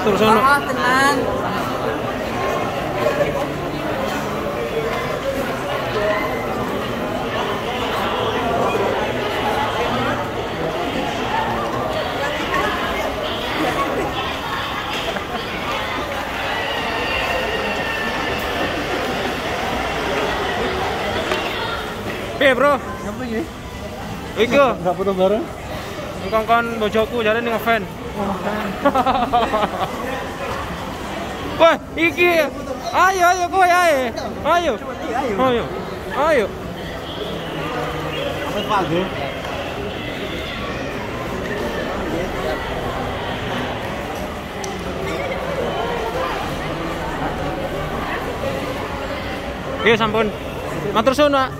matur sono. Selamat tenang. Piye, Bro? Ngapa iki? Iki yo, Enggak foto bareng? kongkon bojoku jare ning ngefan. Wah, iki. Ayo, ayo kowe ae. Ayo. Ayo. Ayo. Apa Pak Ge? Iya sampun. Matur suwun, Pak.